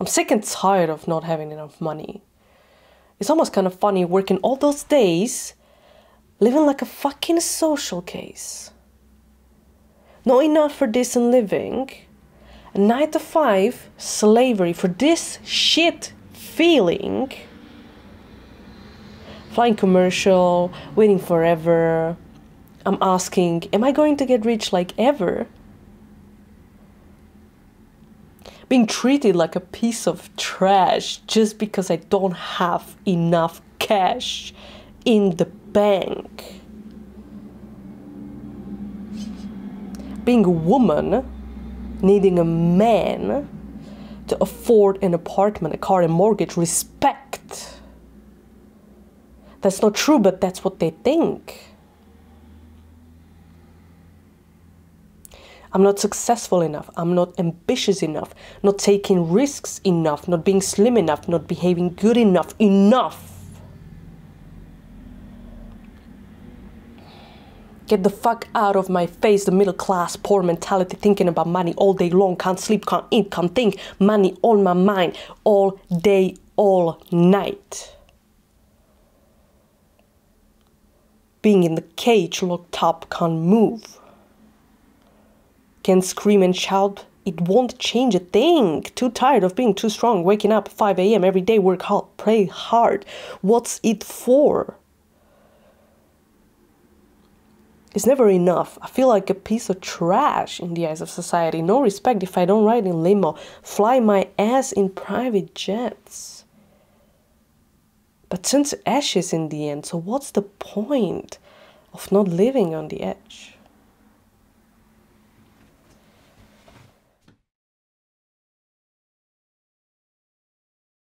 I'm sick and tired of not having enough money. It's almost kind of funny working all those days, living like a fucking social case. Not enough for decent living. A nine to five slavery for this shit feeling. Flying commercial, waiting forever. I'm asking, am I going to get rich like ever? Being treated like a piece of trash just because I don't have enough cash in the bank. Being a woman, needing a man to afford an apartment, a car, a mortgage, respect. That's not true, but that's what they think. I'm not successful enough. I'm not ambitious enough. Not taking risks enough. Not being slim enough. Not behaving good enough. Enough. Get the fuck out of my face, the middle class, poor mentality, thinking about money all day long, can't sleep, can't eat, can't think. Money on my mind all day, all night. Being in the cage, locked up, can't move can scream and shout, it won't change a thing. Too tired of being too strong, waking up 5 a.m. every day, work hard, pray hard. What's it for? It's never enough. I feel like a piece of trash in the eyes of society. No respect if I don't ride in limo, fly my ass in private jets. But since ashes in the end, so what's the point of not living on the edge?